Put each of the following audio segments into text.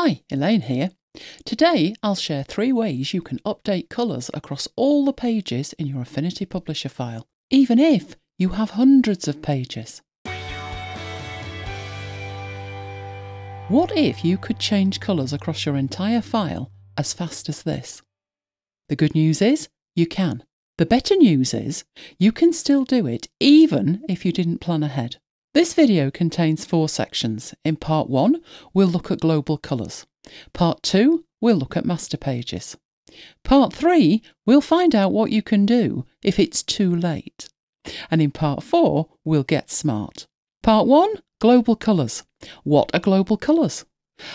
Hi, Elaine here. Today I'll share three ways you can update colours across all the pages in your Affinity Publisher file, even if you have hundreds of pages. What if you could change colours across your entire file as fast as this? The good news is you can. The better news is you can still do it even if you didn't plan ahead. This video contains four sections. In part one, we'll look at global colours. Part two, we'll look at master pages. Part three, we'll find out what you can do if it's too late. And in part four, we'll get smart. Part one, global colours. What are global colours?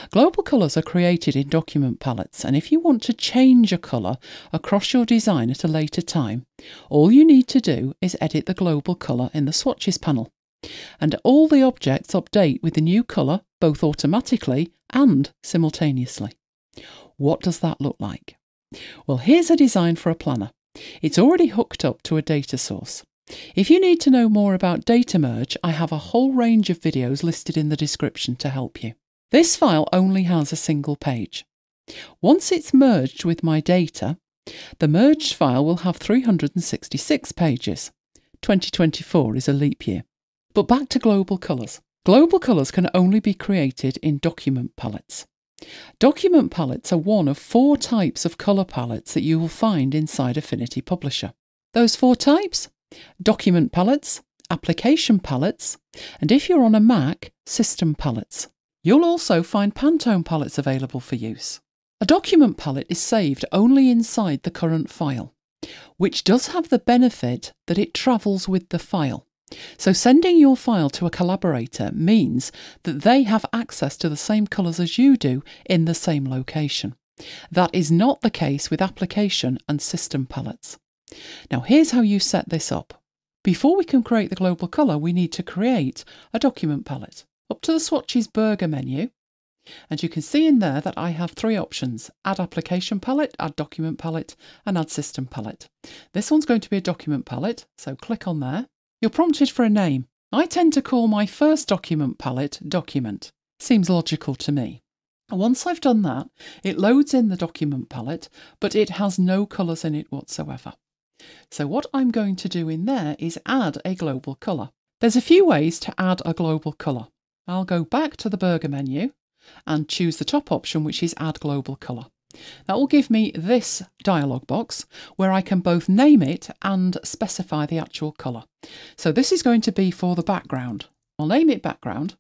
Global colours are created in document palettes, and if you want to change a colour across your design at a later time, all you need to do is edit the global colour in the swatches panel and all the objects update with the new colour both automatically and simultaneously. What does that look like? Well, here's a design for a planner. It's already hooked up to a data source. If you need to know more about data merge, I have a whole range of videos listed in the description to help you. This file only has a single page. Once it's merged with my data, the merged file will have 366 pages. 2024 is a leap year. But back to global colours. Global colours can only be created in document palettes. Document palettes are one of four types of colour palettes that you will find inside Affinity Publisher. Those four types? Document palettes, application palettes, and if you're on a Mac, system palettes. You'll also find Pantone palettes available for use. A document palette is saved only inside the current file, which does have the benefit that it travels with the file. So sending your file to a collaborator means that they have access to the same colours as you do in the same location. That is not the case with application and system palettes. Now here's how you set this up. Before we can create the global colour, we need to create a document palette. Up to the swatches burger menu, and you can see in there that I have three options add application palette, add document palette, and add system palette. This one's going to be a document palette, so click on there. You're prompted for a name. I tend to call my first document palette Document. Seems logical to me. Once I've done that, it loads in the document palette, but it has no colours in it whatsoever. So what I'm going to do in there is add a global colour. There's a few ways to add a global colour. I'll go back to the burger menu and choose the top option, which is Add Global Colour. That will give me this dialog box where I can both name it and specify the actual colour. So this is going to be for the background. I'll name it background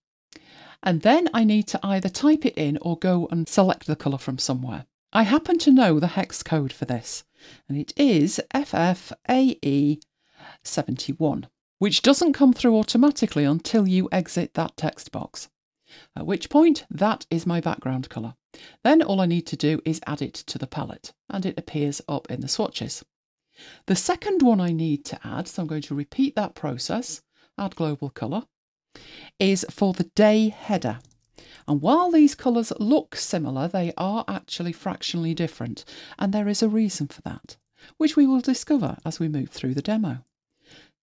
and then I need to either type it in or go and select the colour from somewhere. I happen to know the hex code for this and it is FFAE71 which doesn't come through automatically until you exit that text box. At which point that is my background colour. Then all I need to do is add it to the palette and it appears up in the swatches. The second one I need to add, so I'm going to repeat that process, add global colour, is for the day header. And while these colours look similar, they are actually fractionally different, and there is a reason for that, which we will discover as we move through the demo.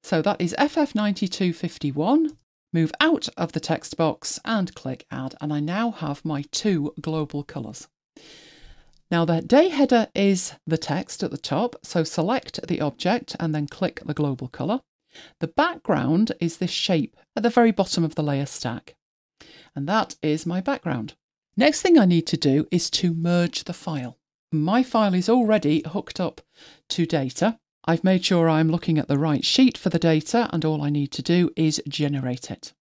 So that is FF9251 Move out of the text box and click add and I now have my two global colours. Now the day header is the text at the top, so select the object and then click the global colour. The background is this shape at the very bottom of the layer stack. And that is my background. Next thing I need to do is to merge the file. My file is already hooked up to data I've made sure I'm looking at the right sheet for the data and all I need to do is generate it.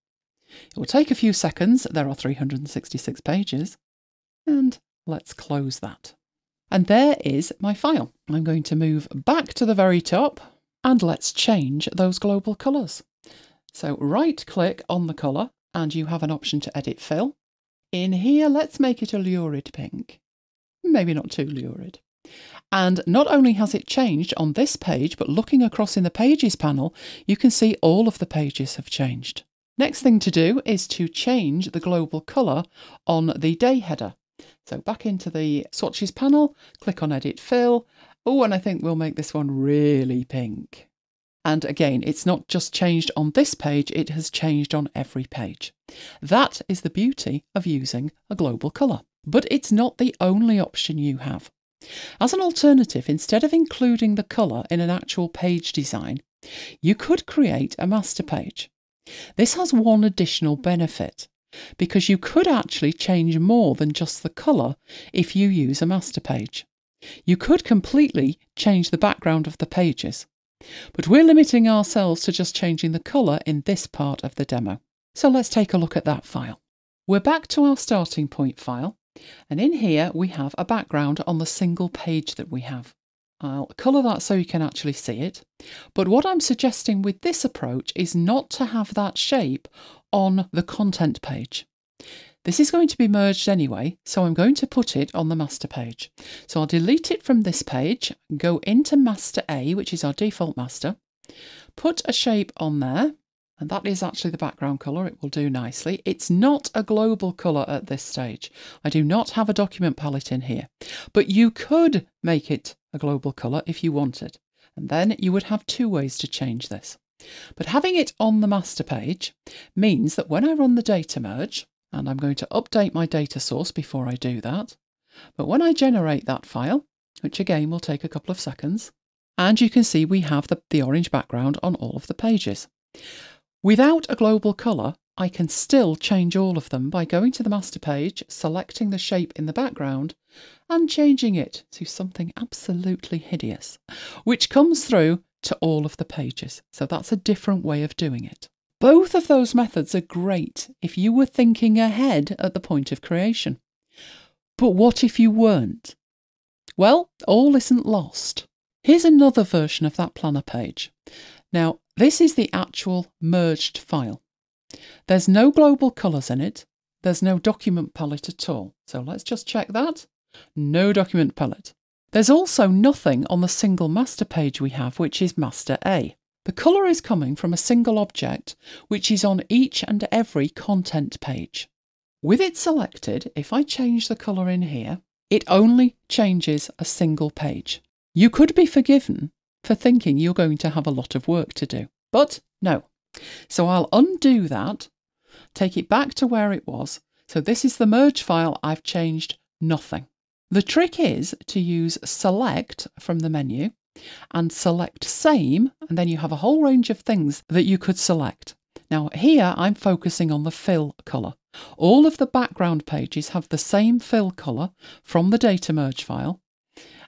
It will take a few seconds, there are 366 pages, and let's close that. And there is my file. I'm going to move back to the very top and let's change those global colours. So right click on the colour and you have an option to edit fill. In here, let's make it a lurid pink. Maybe not too lurid. And not only has it changed on this page, but looking across in the Pages panel, you can see all of the pages have changed. Next thing to do is to change the global colour on the day header. So back into the swatches panel, click on Edit Fill. Oh, and I think we'll make this one really pink. And again, it's not just changed on this page, it has changed on every page. That is the beauty of using a global colour. But it's not the only option you have. As an alternative, instead of including the colour in an actual page design, you could create a master page. This has one additional benefit because you could actually change more than just the colour if you use a master page. You could completely change the background of the pages, but we're limiting ourselves to just changing the colour in this part of the demo. So let's take a look at that file. We're back to our starting point file, and in here we have a background on the single page that we have. I'll colour that so you can actually see it. But what I'm suggesting with this approach is not to have that shape on the content page. This is going to be merged anyway, so I'm going to put it on the master page. So I'll delete it from this page, go into master A, which is our default master, put a shape on there, and that is actually the background colour, it will do nicely. It's not a global colour at this stage. I do not have a document palette in here, but you could make it a global colour if you wanted, and then you would have two ways to change this. But having it on the master page means that when I run the data merge, and I'm going to update my data source before I do that, but when I generate that file, which again will take a couple of seconds, and you can see we have the, the orange background on all of the pages. Without a global colour, I can still change all of them by going to the master page, selecting the shape in the background, and changing it to something absolutely hideous, which comes through to all of the pages. So that's a different way of doing it. Both of those methods are great if you were thinking ahead at the point of creation. But what if you weren't? Well, all isn't lost. Here's another version of that planner page. Now, this is the actual merged file. There's no global colours in it. There's no document palette at all. So let's just check that. No document palette. There's also nothing on the single master page we have, which is master A. The colour is coming from a single object, which is on each and every content page. With it selected, if I change the colour in here, it only changes a single page. You could be forgiven for thinking you're going to have a lot of work to do. But no. So I'll undo that, take it back to where it was. So this is the merge file, I've changed nothing. The trick is to use select from the menu and select same, and then you have a whole range of things that you could select. Now here I'm focusing on the fill colour. All of the background pages have the same fill colour from the data merge file,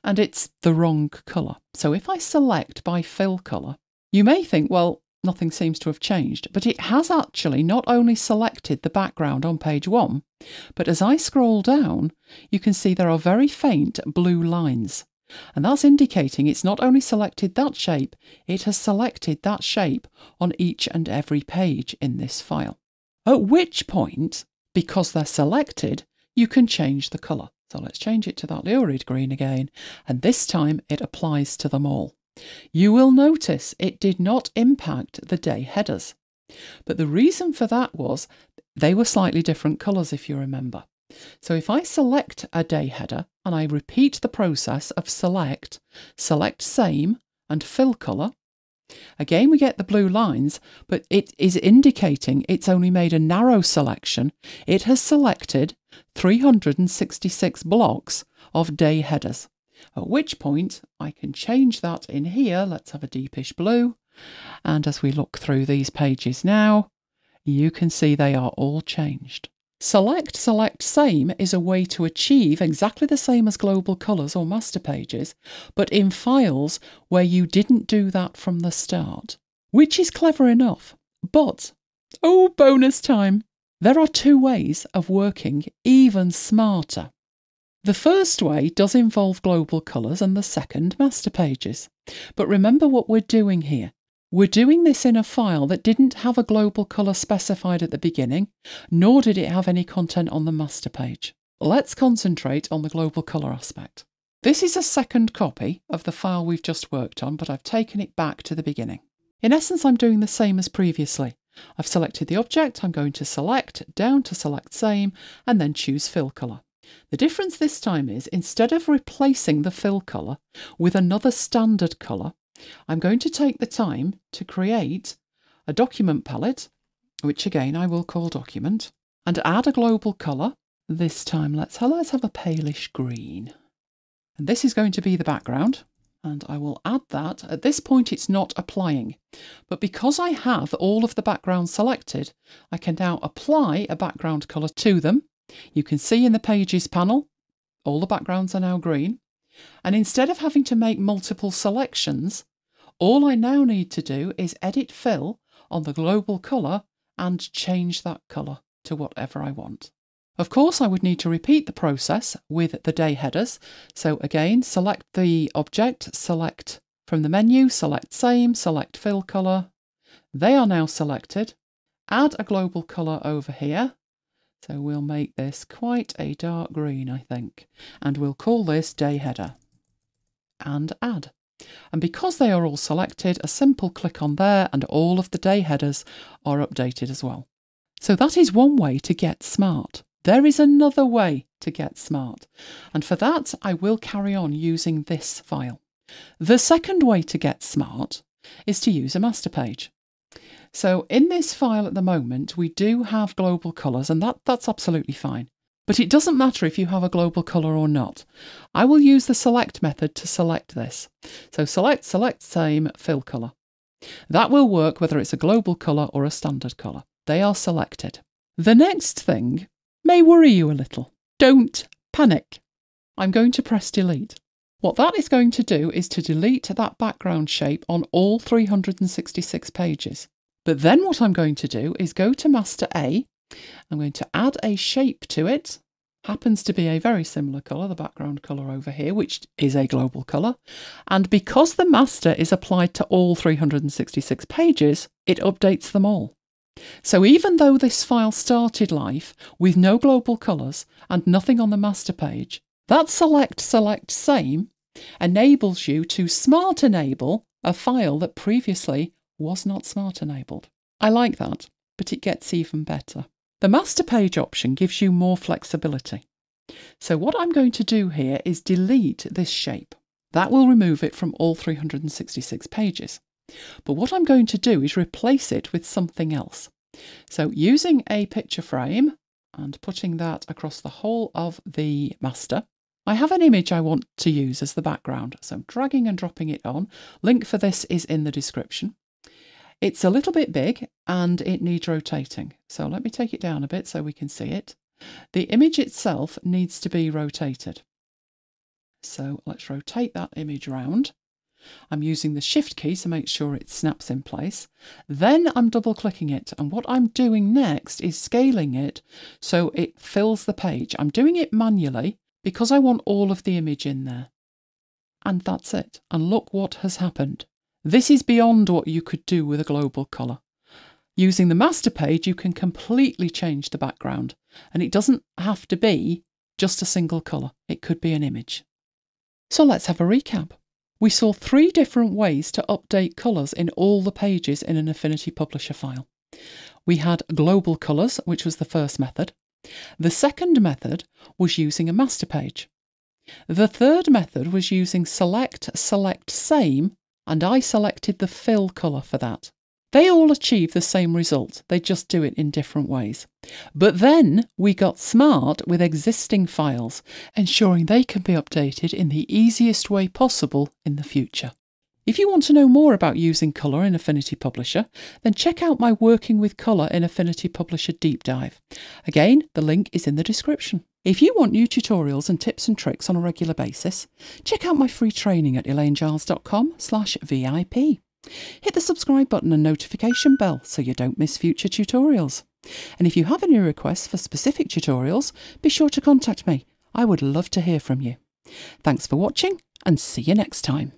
and it's the wrong colour. So if I select by fill colour, you may think, well, nothing seems to have changed, but it has actually not only selected the background on page one, but as I scroll down, you can see there are very faint blue lines. And that's indicating it's not only selected that shape, it has selected that shape on each and every page in this file. At which point, because they're selected, you can change the colour. So let's change it to that lurid green again, and this time it applies to them all. You will notice it did not impact the day headers. But the reason for that was they were slightly different colours, if you remember. So if I select a day header and I repeat the process of select, select same, and fill colour, Again, we get the blue lines, but it is indicating it's only made a narrow selection. It has selected 366 blocks of day headers. At which point I can change that in here. Let's have a deepish blue. And as we look through these pages now, you can see they are all changed. Select Select Same is a way to achieve exactly the same as global colours or master pages, but in files where you didn't do that from the start. Which is clever enough. But, oh, bonus time! There are two ways of working even smarter. The first way does involve global colours and the second master pages. But remember what we're doing here. We're doing this in a file that didn't have a global colour specified at the beginning, nor did it have any content on the master page. Let's concentrate on the global colour aspect. This is a second copy of the file we've just worked on, but I've taken it back to the beginning. In essence, I'm doing the same as previously. I've selected the object, I'm going to select, down to select same, and then choose fill colour. The difference this time is, instead of replacing the fill colour with another standard colour, I'm going to take the time to create a document palette, which again I will call document, and add a global colour. this time let's, let's have a palish green. And this is going to be the background and I will add that. At this point it's not applying, but because I have all of the background selected, I can now apply a background colour to them. You can see in the Pages panel, all the backgrounds are now green. And instead of having to make multiple selections, all I now need to do is edit fill on the global colour and change that colour to whatever I want. Of course, I would need to repeat the process with the day headers. So again, select the object, select from the menu, select same, select fill color. They are now selected. Add a global color over here. So we'll make this quite a dark green, I think, and we'll call this day header and add. And because they are all selected, a simple click on there and all of the day headers are updated as well. So that is one way to get smart. There is another way to get smart, and for that I will carry on using this file. The second way to get smart is to use a master page. So in this file at the moment, we do have global colours, and that, that's absolutely fine. But it doesn't matter if you have a global colour or not. I will use the select method to select this. So select, select, same, fill colour. That will work whether it's a global colour or a standard colour. They are selected. The next thing may worry you a little. Don't panic. I'm going to press delete. What that is going to do is to delete that background shape on all 366 pages. But then what I'm going to do is go to Master A. I'm going to add a shape to it. Happens to be a very similar colour, the background colour over here, which is a global colour. And because the master is applied to all 366 pages, it updates them all. So even though this file started life with no global colours and nothing on the master page, that select select same enables you to smart enable a file that previously was not smart enabled. I like that, but it gets even better. The master page option gives you more flexibility. So what I'm going to do here is delete this shape. That will remove it from all 366 pages. But what I'm going to do is replace it with something else. So using a picture frame and putting that across the whole of the master, I have an image I want to use as the background. So I'm dragging and dropping it on. Link for this is in the description. It's a little bit big and it needs rotating. So let me take it down a bit so we can see it. The image itself needs to be rotated. So let's rotate that image round. I'm using the shift key to make sure it snaps in place. Then I'm double clicking it and what I'm doing next is scaling it so it fills the page. I'm doing it manually because I want all of the image in there. And that's it. And look what has happened. This is beyond what you could do with a global colour. Using the master page, you can completely change the background and it doesn't have to be just a single colour. It could be an image. So let's have a recap. We saw three different ways to update colours in all the pages in an Affinity Publisher file. We had global colours, which was the first method. The second method was using a master page. The third method was using select, select same, and I selected the fill colour for that. They all achieve the same result, they just do it in different ways. But then we got smart with existing files, ensuring they can be updated in the easiest way possible in the future. If you want to know more about using colour in Affinity Publisher, then check out my Working with Colour in Affinity Publisher deep dive. Again, the link is in the description. If you want new tutorials and tips and tricks on a regular basis, check out my free training at elainegiles.com slash VIP. Hit the subscribe button and notification bell so you don't miss future tutorials. And if you have any requests for specific tutorials, be sure to contact me. I would love to hear from you. Thanks for watching and see you next time.